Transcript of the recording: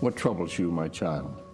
What troubles you, my child?